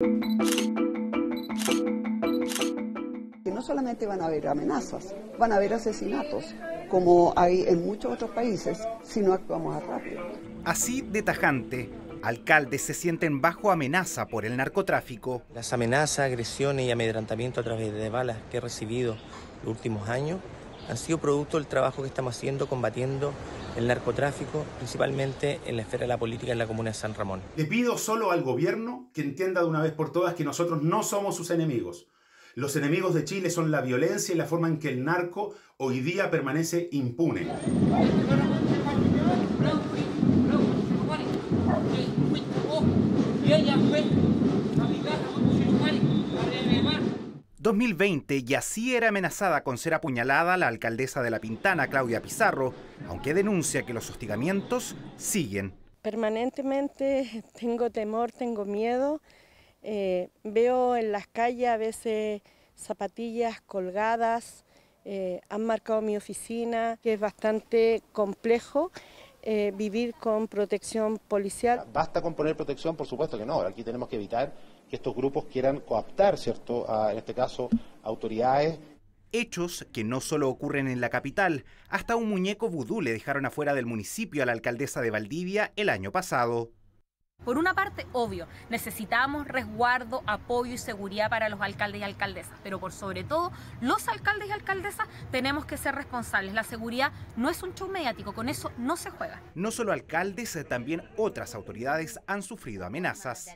Que no solamente van a haber amenazas, van a haber asesinatos, como hay en muchos otros países, si no actuamos rápido. Así de tajante, alcaldes se sienten bajo amenaza por el narcotráfico. Las amenazas, agresiones y amedrantamiento a través de balas que he recibido los últimos años han sido producto del trabajo que estamos haciendo combatiendo el narcotráfico, principalmente en la esfera de la política en la comuna de San Ramón. Le pido solo al gobierno que entienda de una vez por todas que nosotros no somos sus enemigos. Los enemigos de Chile son la violencia y la forma en que el narco hoy día permanece impune. 2020 y así era amenazada con ser apuñalada la alcaldesa de La Pintana, Claudia Pizarro, aunque denuncia que los hostigamientos siguen. Permanentemente tengo temor, tengo miedo. Eh, veo en las calles a veces zapatillas colgadas, eh, han marcado mi oficina, que es bastante complejo. Eh, vivir con protección policial. ¿Basta con poner protección? Por supuesto que no. Aquí tenemos que evitar que estos grupos quieran coaptar, ¿cierto?, en este caso, autoridades. Hechos que no solo ocurren en la capital, hasta un muñeco vudú le dejaron afuera del municipio a la alcaldesa de Valdivia el año pasado. Por una parte, obvio, necesitamos resguardo, apoyo y seguridad para los alcaldes y alcaldesas, pero por sobre todo, los alcaldes y alcaldesas tenemos que ser responsables. La seguridad no es un show mediático, con eso no se juega. No solo alcaldes, también otras autoridades han sufrido amenazas.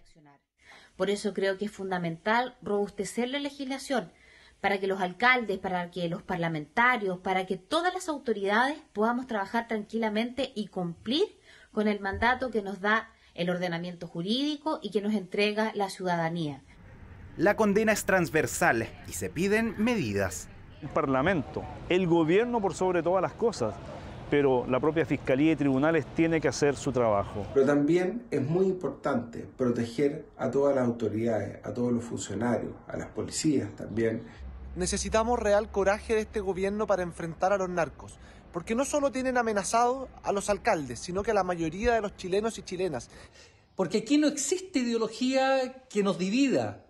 Por eso creo que es fundamental robustecer la legislación para que los alcaldes, para que los parlamentarios, para que todas las autoridades podamos trabajar tranquilamente y cumplir con el mandato que nos da el ordenamiento jurídico y que nos entrega la ciudadanía. La condena es transversal y se piden medidas. El Parlamento, el gobierno por sobre todas las cosas, pero la propia Fiscalía y tribunales tiene que hacer su trabajo. Pero también es muy importante proteger a todas las autoridades, a todos los funcionarios, a las policías también. Necesitamos real coraje de este gobierno para enfrentar a los narcos, porque no solo tienen amenazados a los alcaldes, sino que a la mayoría de los chilenos y chilenas. Porque aquí no existe ideología que nos divida,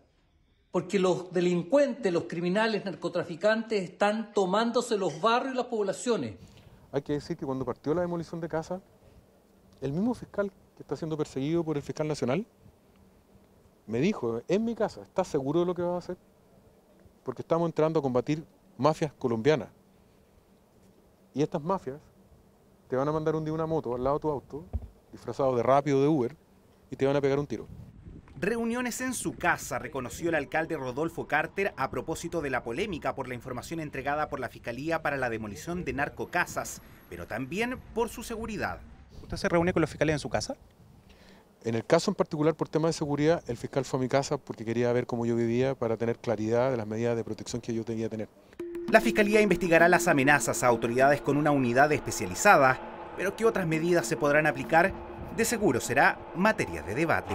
porque los delincuentes, los criminales, narcotraficantes están tomándose los barrios y las poblaciones. Hay que decir que cuando partió la demolición de casa, el mismo fiscal que está siendo perseguido por el fiscal nacional me dijo, en mi casa, ¿estás seguro de lo que vas a hacer? Porque estamos entrando a combatir mafias colombianas. Y estas mafias te van a mandar un día una moto al lado de tu auto, disfrazado de rápido de Uber, y te van a pegar un tiro. Reuniones en su casa, reconoció el alcalde Rodolfo Carter a propósito de la polémica por la información entregada por la Fiscalía para la demolición de narcocasas, pero también por su seguridad. ¿Usted se reúne con la Fiscalía en su casa? En el caso en particular, por tema de seguridad, el fiscal fue a mi casa porque quería ver cómo yo vivía para tener claridad de las medidas de protección que yo tenía que tener. La Fiscalía investigará las amenazas a autoridades con una unidad especializada, pero ¿qué otras medidas se podrán aplicar? De seguro será materia de debate.